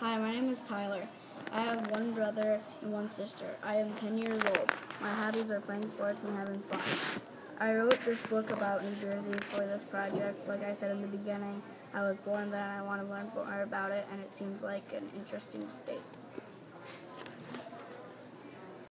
Hi, my name is Tyler. I have one brother and one sister. I am 10 years old. My hobbies are playing sports and having fun. I wrote this book about New Jersey for this project. Like I said in the beginning, I was born there and I want to learn more about it, and it seems like an interesting state.